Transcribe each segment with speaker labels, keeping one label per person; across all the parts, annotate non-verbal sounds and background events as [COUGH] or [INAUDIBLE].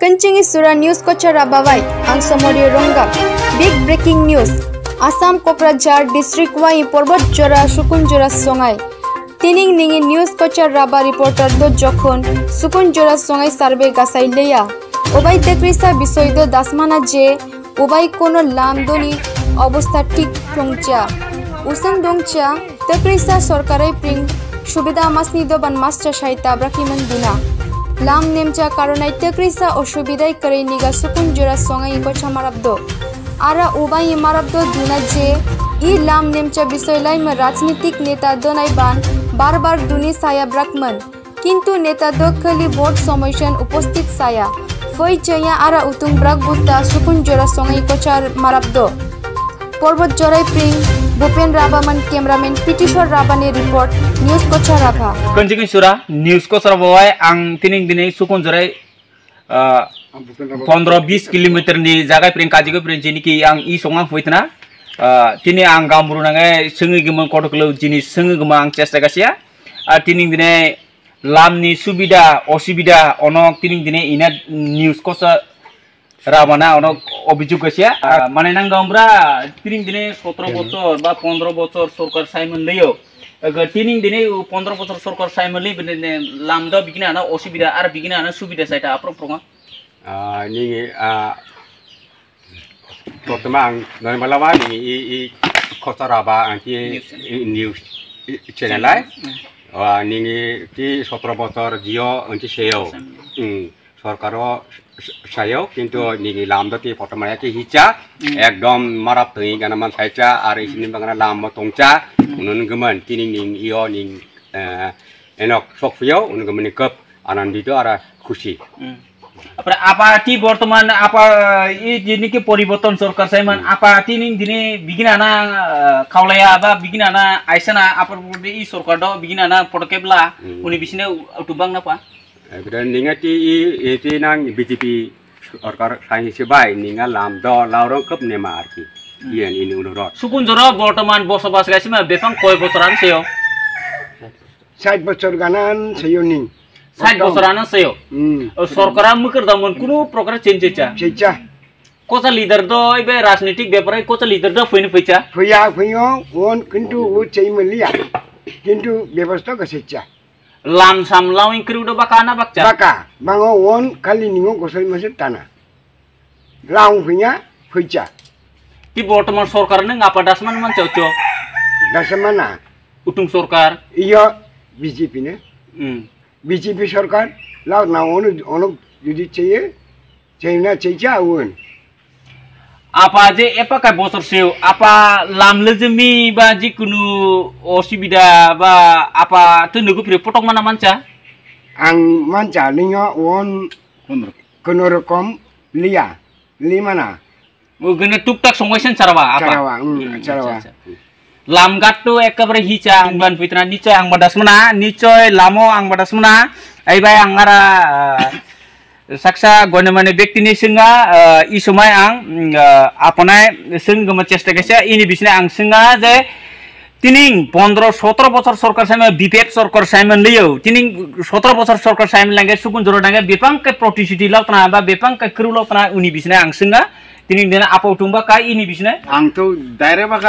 Speaker 1: Kencing Sura News Kocara Bawai, ang Samori Ronggap. Big breaking news. Assam Kokrajhar District Wai Porbat Jora Sukun Jora Songai. Tining ningi news kochar raba reporter do যখন সুকুন জোড়া সঙ্গে সার্ভে গাছাই লেয়া ওবাই তেক্রিসা বিষয় দো দাসমানা যে ওবাই কোনো লামদনি অবস্থা ঠিক টংচা উসাং দংচা তেক্রিসা সরকারাই প্রিং সুবিধা মাসনি দো বান মাস্টার দুনা lam nemcha karonai tekrisa osubidai kare niga sukun jura songa ingo chamarabdo ara uba imarabdo duna je i lam nemcha bisoylai ma rajnitik neta donai ban barbar duni saya brakman কিন্তু নেতাদক খালি ভোট সময়সান উপস্থিত সায়া ফই চয়া আরা উতুং ব্রাক বুত্তা সুকুন জোড়া সঙ্গে কচার মারাব্দ পর্বত জোড়াই প্রিং भूपेन राभामन, कैमरामैन पिटिशर राभानि रिपर्ट, न्यूज़ कच्छा राभा।
Speaker 2: कंजे कंसुरा न्यूज़ कच्छा राभावाय आं तिनिं दिनै सुखन जरै पंद्रह बीस किलोमीटर नि जागाय प्रें काजिगो प्रें जेनिकि आं इ संगा फैतना तिनि आं गामरु नाङै सोङै गमन कटकलो जिनि सोङै गमा आं चेष्टा गासिया आरो तिनिं दिनै लामनि सुबिदा, असुबिदा अनक तिनिं दिनै इना न्यूज़ कच्छा ina news ko sa রাবানা অনেক অভিযোগ আছে মানে নাং আমরা তিন দিনে সতেরো বছর বা পনেরো বছর সরকার সাইমন লইও তিন দিনে পনেরো বছর সরকার সাইমন লই লামদা বিকিনে আনা অসুবিধা আর বিকিনে আনা সুবিধা সাইটা আপর প্রমা
Speaker 3: ni pertama ang dari malawa ni i i kota raba ang ti news channel lai wa ni ti সতেরো বছর জিও anti seo সরকারও সায়ও কিন্তু নিগি লামদতি ফটোমায়া কি হিচা একদম মারাপ তৈ গানামান সাইচা আর ইসিনি বাগানা লাম তংচা উনুন গমন তিনি নিং ইয় নিং এনক সকফিও উনুন গমন কপ আনন্দিত আর খুশি
Speaker 2: apa apa ti বর্তমান apa i jini ki পরিবর্তন সরকার Saiman apa tining dini bigina na kaulaya ba bigina na aisana apa i Sarkar do bigina na podokebla uni bisine utubang na pa
Speaker 3: Kemudian ninga ti i iti nang BJP সরকার সাই হিসেবাই নিঙা লাম দ লাউরং কপ নেমা আর কি ইয়েন ইনি অনুরোধ
Speaker 2: sukun joro বর্তমান বসবাস গাইছে মা বেফাং কয় বছরান সেও
Speaker 4: ষাট বছর গানান সেইনি
Speaker 2: ষাট বছরান সেও সরকারা মুখের দামন কোনো প্রকার চেঞ্জ হইছা
Speaker 4: সেইচা
Speaker 2: কোচা লিডার দ এবে রাজনৈতিক ব্যাপারে কোচা লিডার দ ফইন ফইছা
Speaker 4: ফইয়া ফইয় ওন কিন্তু ও চাই মলিয়া কিন্তু ব্যবস্থা lam
Speaker 2: sam lau yang kiri udah baka bakca
Speaker 4: baka mango won kali ningo gosol masih tanah. Lau punya puja
Speaker 2: di Baltimore sorkar neng ngapa dasman man cocok
Speaker 4: dasman
Speaker 2: mana? Utung
Speaker 4: sorkar. Iya biji
Speaker 2: ne.
Speaker 4: Hmm. BJP sorkar lau na ono onok jadi cie cie na cie jauh on
Speaker 2: apa je apa kai bosor seu apa lam lejemi ba jikunu অসুবিধা বা apa tu nugu pri potong mana manca
Speaker 4: আং মানচা লিঙো ওন কোন রকম লিয়া লিমানা
Speaker 2: gene tuktak songwesen carawa apa
Speaker 4: Carawa, hmm,
Speaker 2: Hmm,
Speaker 4: carawa.
Speaker 2: আচ্ছা, আচ্ছা। lam gatto ekabare hica ang ban fitna nicoy ang badas Sakya गइनम व्यक्तिनी सङ्ग ई इसमै आउँ अपो सेस्टा गएपछि जे सिनिङ पन् सतर बसर सरकार सयमीहरू विपीएफ सरकार छैन नै औ सत्र बचर सरकार सयमन लाग प्रतिशुति लपै खुलाउना उनी विषय आँ साहिनी
Speaker 5: अप्का विष आउँछ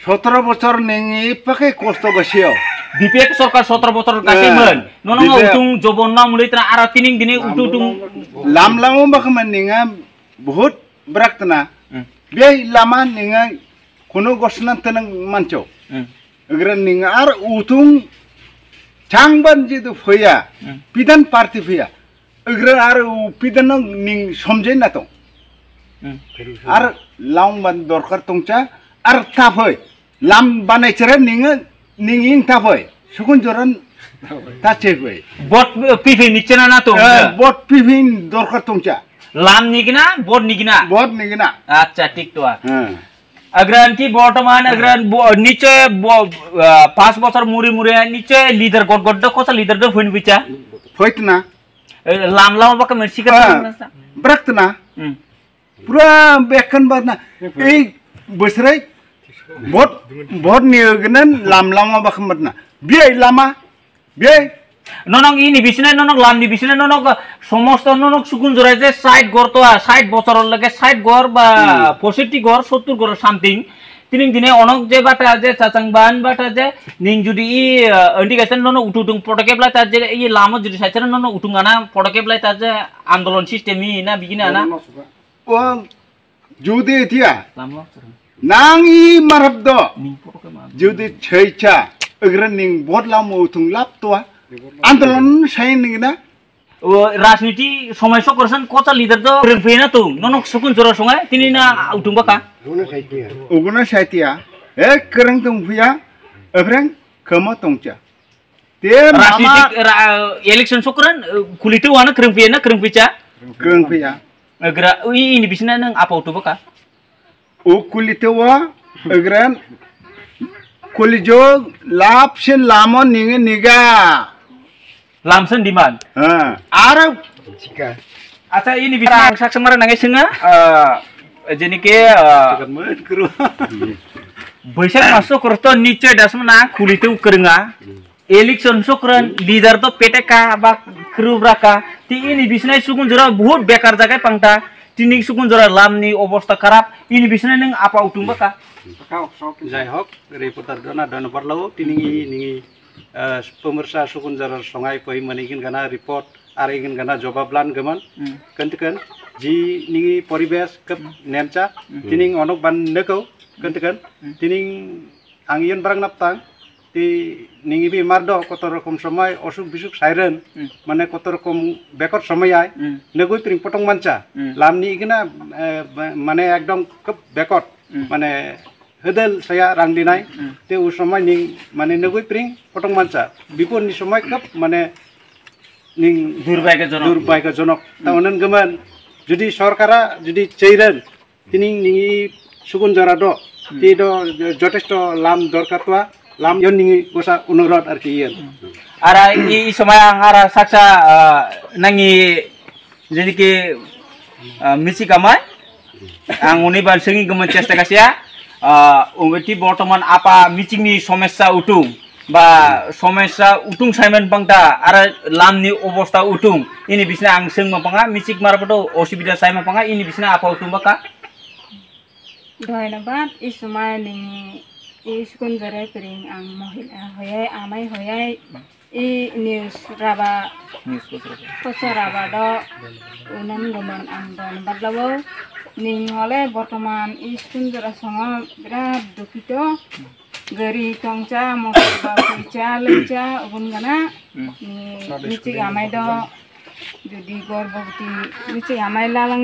Speaker 5: सतर बसर नै कस्ट गाउ
Speaker 2: বিপেক সরকার সতেরো বছর গাছিমন ননঙ্গ
Speaker 5: বিপেক-
Speaker 2: উতুং জবন না মুলিতনা আর তিনিং দিনে উতু উতুং
Speaker 5: लाम लामो बाखोमोन नोङो बुहुद ब्राक्तना बे लामा नोङो खुनु गसना तनों मानसियाव अग्र नोङो आरो उथुं थांबान जितु फैया पिदान पार्टि फैया अग्र आरो पिदान नों समझे ना दं आरो लावबान दरखार दंचा आरो थाफै लाम बानायसोरो नोङो नों निंगिंग तापय सुकुन जरन
Speaker 2: ताचे गय बोट uh, पिफिन निचना
Speaker 5: ना तो बोट पिफिन
Speaker 2: दरकार तुमचा। लाम निगना?
Speaker 5: बोट निगना? बोट
Speaker 2: निगना। अच्छा ठीक
Speaker 5: तो
Speaker 2: हाँ। अग्रंती बर्तमान अग्रन निचय पाच बसर मुरी मुरे निचय लीडर गट गट कस लीडर द फुन बिचा।
Speaker 5: फैत ना
Speaker 2: लाम लाम बक मिर्ची
Speaker 5: कर ब्रक्त ना पूरा बेखन बना ए बसरई বট বট নিয়োগনান লাম লামা বাখমত না বিয়ে লামা বিয়ে
Speaker 2: ননক ই নিবিছিনে ননক লাম নিবিছিনে ননক সমস্ত ননক সুকুন জোড়াই যে ষাট গড় তো ষাট বছরের লাগে ষাট গড় বা পঁয়ষট্টি গড় সত্তর গড় সামথিং তিনিং দিনে অনক যে বাটা যে চাচাং বান বাটা যে নিং যদি ই অন্টি গেছেন ননক উঠুটুং পটকেবলা তার যে ই লামো যদি সাইছেন ননক উঠুং আনা পটকেবলা তার যে আন্দোলন সিস্টেমই না বিগিনা আনা
Speaker 5: o judi tia
Speaker 2: লামো
Speaker 5: nang i marap do
Speaker 2: Ning পটকে মা
Speaker 5: judi cheicha agran ning bot lam utung lap tua andalon sai ning na
Speaker 2: ও রাজনীতি সময় করেছেন কত লিডার তো ফেয়ে না তো ননক সুকুন জোড়ার সঙ্গে তিনি না উঠুং বাকা
Speaker 4: Runa saya dia.
Speaker 5: uguna sai tia e kereng tung pia abrang kama tongcha te mama
Speaker 2: রাজনীতিক ইলেকশন সকরেন কুলিতে ওয়ানা ক্রিম ফিয়ে না ক্রিম পিচা
Speaker 5: kereng pia
Speaker 2: Gerak, ini bisnya neng apa utuh
Speaker 5: ukuli wa agren kuli jog lapsen lamon ninge niga. Lamson diman?
Speaker 4: Arau
Speaker 2: asa ini bisa angsak semar nangis singa eh, jenike ke masuk kerto nice dasmen nang kuli tewa kerenga Elikson sukran leader peteka bak kru braka. Ti ini bisnis sukun jura buhut bekar jaga pangta tinik sukun jora lamni obosta karap ini bisa neng apa udung baka?
Speaker 6: Kau sok. Reporter dona dan perlu tinik ini uh, eh, pemirsa sukun jora sungai poin menikin karena report ada ingin karena coba plan geman. Hmm. kentekan ji ke hmm. nemca hmm. tining onok ban neko hmm. tining angin barang naptang বারাং নাপতাং তি নিঙ্গি বি মারদ কত রকম সময় অসুখ বিসুখ সাইরেন মানে কত রকম বেকর সময় আয়। নগৈ তিরিং পটং মানচা। লামনি ইগিনা মানে একদম খুব বেকট মানে হেদেল rang dinai te u সময় ning মানে নগৈ প্রিং পটং মানচা। বিপদনি সময় খুব মানে ning
Speaker 2: দুর্ভাগ্যজনক।
Speaker 6: দুর্ভাগ্যজনক। তাহলে গমান যদি সরকারা যদি চাইরেন তিনি নিঙি সুগুন জরা দ যথেষ্ট লাম দরকার তোয়া। লাম ইয়ন নিঙি গোসা অনুরোধ আর কি yen
Speaker 2: ara i i somaya ang ara saksa ah, nangi jadi ke ah, misi kamai ang uni ban sengi gemen chesta kasia ungeti বর্তমান apa meeting ni সমস্যা উঠুং বা সমস্যা উঠুং সাইমেন বাংটা আর লামনি অবস্থা উঠুং ini bisna ang seng mapanga misik marapato osibida sai mapanga ini bisna apa utung baka
Speaker 7: ধন্যবাদ এই সময় নিঙি ইউজ কোন জরাই করি আম মহিলা হয়ে আমাই হয়ে ই নিউজ রাবা নিউজ পচার রাবা দ উনান গমান আম দন বদলাব নি হলে বর্তমান ই স্কুল জরা সঙ্গ বিরাট দুঃখিত গরি টংচা মশলা পিচা লেচা ওগুন গানা নিচে আমাই দ যদি গর্ভবতী নিচে আমাই লালং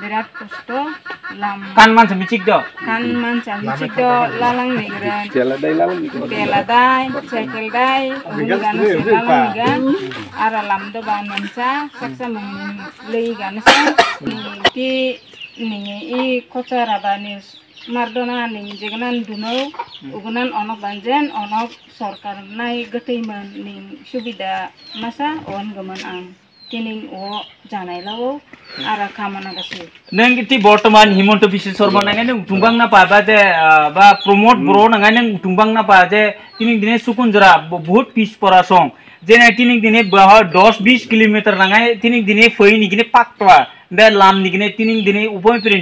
Speaker 7: berat kosto lam kan man sami cikdo
Speaker 2: kan man sami cikdo lalang
Speaker 7: migran tela dai lalang migran tela dai cycle dai gan lalang migran ara lam do ban saksa lei gan sa ya. ki ningi i mardona ningi jegnan duno ugunan onok banjen onok sorkar nai getiman ning subida masa on gaman ang.
Speaker 2: নেংগিটি বর্তমান হিমন্ত বিশ্ব শর্মা নাই উঠুমবাং না পাবা যে বা প্রমোদ বড় নাই উঠুমবাং না পা যে তিনি দিনে সুকুন জরা বহুত পিছ পড়া সং যে নাই তিনি দিনে দশ বিশ কিলোমিটার নাই তিনি দিনে ফই নিকি পাক বে লাম নিকি তিনি দিনে উপরি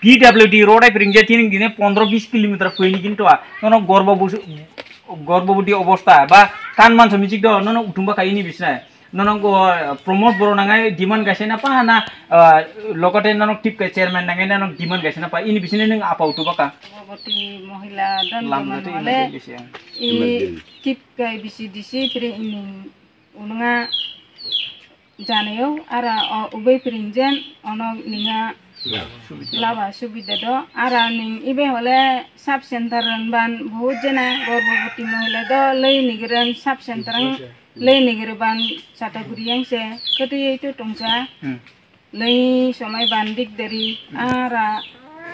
Speaker 2: পি ডাব্লিউ ডি রোড আইপরিং যে তিনি দিনে পনেরো বিশ কিলোমিটার ফই নিকি গর্ব গর্ভবতী অবস্থা বা কান মানুষ মিচিক উঠুমবা খাই নি বিশ্বাস ননক প্রমোট বড় নাঙাই ডিমান্ড গাইছে না পা না লগতে ননক টিপ চেয়ারম্যান নাঙাই ননক ডিমান্ড গাইছে না পা ইনি বিছনে নং আপা উঠুবা কা
Speaker 7: গর্ভবতী মহিলা dan
Speaker 2: লামনা
Speaker 7: gaman
Speaker 2: তো
Speaker 7: hole
Speaker 2: ইনি গেছে
Speaker 7: i tip kai bisi disi pre ini unanga janayo ara o- ubay prinjen ono ninga laba subida do ara ning ibe hole sub লেগের বান সাতাগুড়ি আংসে কত এইটো টংসা লই সময় বান দিক দেরি আর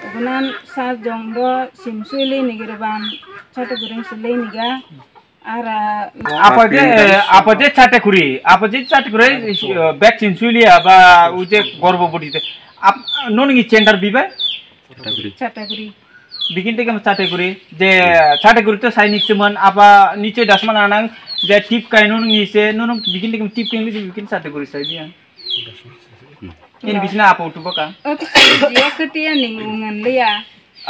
Speaker 7: গুনান সা জংদ সিমসু লই নিগের বান
Speaker 2: সাতাগুড়ি আংসে লই নিগা আর আপজে আপজে চাটেকুড়ি আপজে চাটেকুড়ি ভ্যাকসিন সুইলিয়া বা ওই যে গর্ভবতীতে আপ ননি চেন্ডার বিবে
Speaker 7: চাটেকুড়ি
Speaker 2: চাটেকুড়ি বিকিন থেকে চাটেকুড়ি যে চাটেকুড়ি তো সাইনিক সিমন আপা নিচে দাসমান আনাং যে টিপ কাই নুন নিছে নুন বিকিন দেখি টিপ কাই নিছে বিকিন সাথে করে সাই দিয়া। ইন বিছনা আপা উঠবো
Speaker 7: ইয়া দিয়া কটিয়া নিঙ্গান লিয়া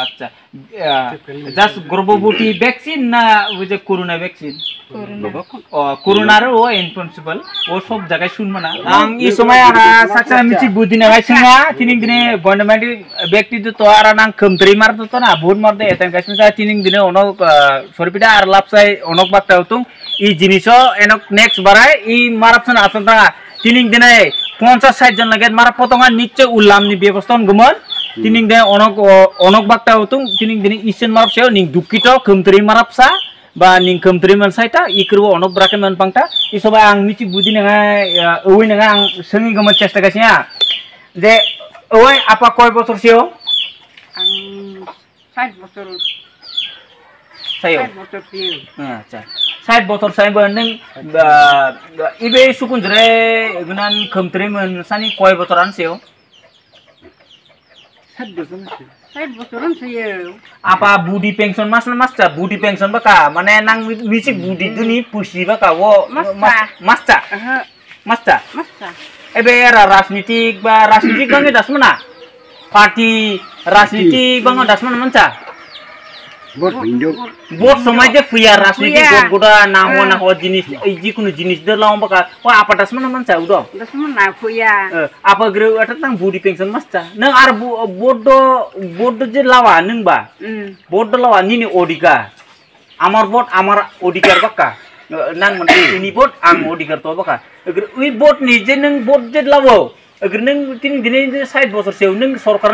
Speaker 2: আচ্ছা জাস্ট গর্ভবতী ভ্যাকসিন না ওই যে করোনা। ভ্যাকসিন করোনার ও ইনপ্রিন্সিপাল ও সব জায়গায় শুনব না। আং এই সময় আরা সাকসা মিছি বুদ্ধি না হইছে না তিন দিনে গভর্নমেন্ট ব্যক্তি তো তো আর নাং কমতরি মার তো না ভুল মার দে তিন দিনে সরপিটা আর লাভ চাই অনেক বাক্তা হতো এই জিনিসও এনক নেক্সট বারাই এই মারাপসন আসন তিন দিনে পঞ্চাশ ষাট জন লাগে মারা পতঙ্গা নিশ্চয় উল্লামনি ব্যবস্থা গমন tining de onok onok bakta utung tining dini isen marap seo ning dukito kemteri marap sa ba ning kemteri man saita ikru onok brake man pangta isoba ang mici budi nenga uwi nenga ang sengi gama chesta gasnya যে ওই আপা কয় বছর সেও
Speaker 7: ang ষাট বছর
Speaker 2: সাইও
Speaker 7: ষাট বছর পিউ
Speaker 2: আচ্ছা ষাট বছর সাইব নং ইবে সুকুন জরে গুনান কমতরি মান সানি কয় বছর আন সেও
Speaker 5: ষাট বছর আছে
Speaker 7: ষাট বছরন saya
Speaker 2: apa budi pensiun mas mas ca budi pensiun baka mana nang misi budi duni pusi baka wo
Speaker 7: Mas
Speaker 2: mas
Speaker 7: ca.
Speaker 2: mas ca
Speaker 7: aha
Speaker 2: mas ca
Speaker 7: masa
Speaker 2: ebe era rasnitik ba rasnitik bang das mana parti rasnitik bang das mana manca
Speaker 4: Bot pinjok.
Speaker 2: bot সময় যে ফুয়া রাজনীতি
Speaker 7: Fuya.
Speaker 2: Goat গোটা নাম না হওয়া জিনিস এই যে কোনো জিনিস দিলাম বাকা ও apa das mana manca udah
Speaker 7: das mana kuya
Speaker 2: Eh, apa gre eta tang budi pensiun mas ca nang ar bodo bodo je lawa nang ba
Speaker 7: hmm
Speaker 2: vote দেওয়া নিনি অধিকার আমার ভোট আমার অধিকার বাক্কা নাং মানে ini ভোট আং অধিকার তো বাক্কা এগর উই ভোট নিজে নং ভোট যে লাবো अगर नों तिन दिनै
Speaker 7: साइड बसरसेयाव
Speaker 2: नों tin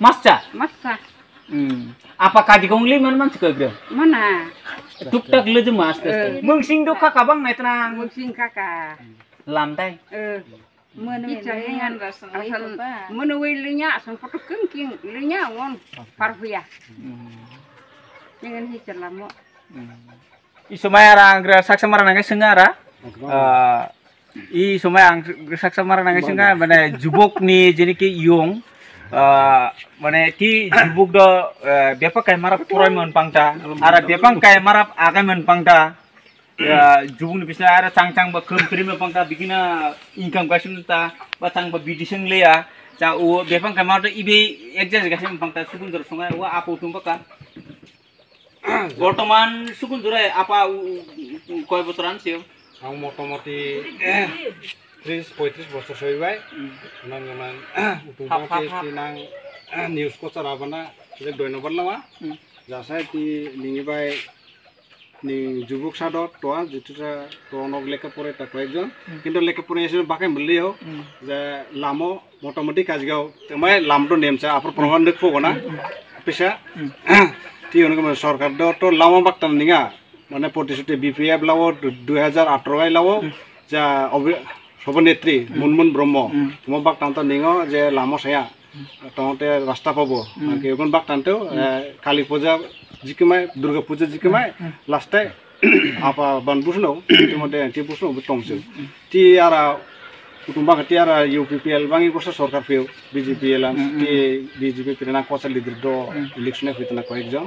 Speaker 7: mas,
Speaker 2: apa
Speaker 7: mana?
Speaker 2: Tuk tak le jemas mungsing do kakabang nai tenang.
Speaker 7: Mungsing kakak. Lantai. mana jangan asal mana wilinya asal foto kengking linya won parvia jangan hijau lama
Speaker 2: i somai ara ang saksa mara nangai senga ara i somai ang saksa mara nangai senga মানে যুবক ni jeni ki yong মানে ti যুবক do bepak kai marap purai mon pangta ara bepang kai marap agai mon pangta যুবক ni bisna ara chang chang ba kem krim pangta bikina income kasun ta ba chang ba bidiseng leya cha u bepang kai marap ibe exercise kasun pangta sukun jor songai wa apo tum baka বর্তমান [CLEARS THROAT] সুকুন জোরে আপা উ- উ- কয় বছর আনছে
Speaker 6: আং মোটামুটি ত্রিশ পঁয়ত্রিশ বছর সইবাই নাং নাং [CLEARS THROAT] উতুমকে ti nang [CLEARS THROAT] news ko cara নি যুবক সাদত তো যেটা তনক লেখা পড়ে তা কয়েকজন কিন্তু লেখা পড়ে আসে বাকে মিললেই হোক যে লামো মোটামুটি কাজগাঁও তোমায় লামটো নেমছে আপর প্রমাণ দেখবো না। পেশা কি অনেক সরকার তো লামো বাক্তা নিঙা মানে প্রতিশ্রুতি বিপিএফ লাও দুই হাজার আঠারোয় লাও যা অভি সভানেত্রী মুনমুন ব্রহ্ম তোমার বাক্তা তো নিঙ যে লামো সায়া তহঁতে ৰাস্তা পাব। বাঘ তাহাঁতেও কালী পূজা জিকিমাই দুৰ্গা পূজা জিকিমাই লাষ্টাই আপা বান বুজিলোঁ ইতিমধ্যে এটি বুজিলোঁ টংছিল টি আৰু কুটুম্বা খাতি আৰু ইউ পি পি এল বাঙি কৈছে চৰকাৰ ফেও B J P L M T B J P পিৰেনা কচা লিডাৰ দ ইলেকশ্যনে হৈ তেনে কয়েকজন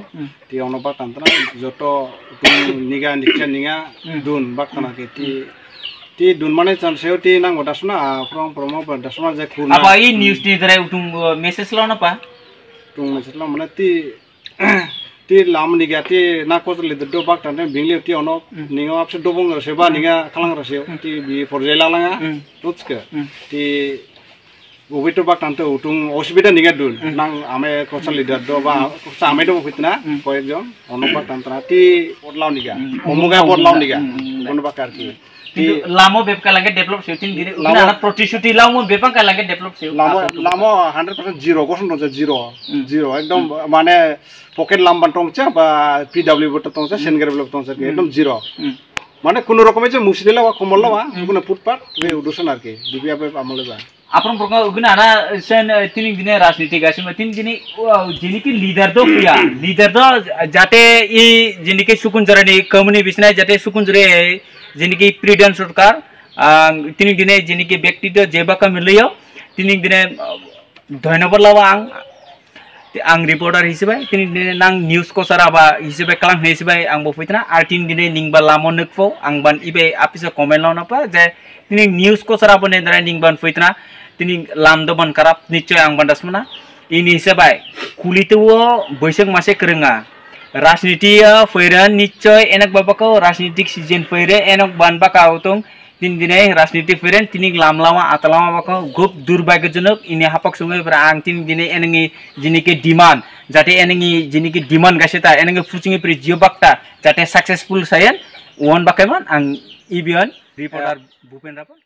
Speaker 6: টি অনবাক তাহাঁতে যত নিগা নিশ্চয় নিগা দুন বাঘ তেনেকৈ টি ti ti dun mane chan seo ti nang oda suna from promo ba dasuna je kurna
Speaker 2: apa i news ni dere utung message lo na pa
Speaker 6: tung mesla mana ti ti lam ni ga ti na ko le do bak tan bingli ti ono ninga apse do bong se ba ninga khalang ra se ti bi porjai la langa tutska ti ubi to bak tan to utung osibida ninga dun nang ame ko leader do ba sa ame do fitna ko ekjon ono bak tan tra ti podlaw niga omuga podlaw niga kono bakar ki
Speaker 2: लामो बेपका लागे डेभलप छ
Speaker 6: तिन
Speaker 2: दिन लामो प्रतिशुति लामो बेपका लागे डेभलप छ
Speaker 6: लामो लामो 100% जिरो कसन रोज जिरो जिरो एकदम माने पकेट लाम्बा टोंग छ बा पीडब्ल्यू बट टोंग छ सेन ग्रेभ लोक टोंग छ एकदम जिरो माने कुन रकमे छ मुसिदेला वा कमलवा कुन फुटपाथ वे उडुसन आरके दिबिया बे
Speaker 2: आमले जा आपन प्रक उगिन आना सेन तीन दिन राजनीति गासि म तीन दिन जिनी के लीडर दो किया लीडर दो जाते ई जिनी के सुकुन जरे कम्युनिटी बिचना जाते सुकुन जरे যিনেকি প্ৰিডেন চৰকাৰ তিনি দিনে যিনেকি ব্যক্তিত্ব জেবাকা মিলিও তিনি দিনে ধন্যবাদ লাভ আং আং ৰিপৰ্টাৰ হিচাপে তিনি দিনে নাং নিউজ কচাৰ আবা হিচাপে কালাং হিচাপে আং বফৈতনা আৰু তিনি দিনে নিংবা লামন নেকফৌ আং বান ইবাই আপিছে কমেণ্ট লওঁ নাপায় যে তিনি নিউজ কচাৰ আপুনি দ্বাৰাই নিংবান ফৈতনা তিনি লামদবান কৰা নিশ্চয় আং বান্দাছমনা ইনি হিচাপে কুলিতেও বৈশাখ মাছে কৰঙা রাজনীতি ফৈরান নিশ্চয় এনক বাবাকে রাজনীতিক সিজন ফৈরে এনক বানবা কাউতং তিন দিনে রাজনীতি ফৈরেন তিনি লামলামা আতলামা বাকে খুব দুর্ভাগ্যজনক ইনি হাপক সঙ্গে আং তিন দিনে এনেঙ্গি যিনিকে ডিমান্ড যাতে এনেঙ্গি যিনিকে ডিমান্ড গাছে তা এনেঙ্গি ফুচিঙ্গি প্রি জিও বাক্তা যাতে সাকসেসফুল সাইন ওয়ান বাকাইমান আং ইবিয়ন রিপোর্টার ভূপেন রাপন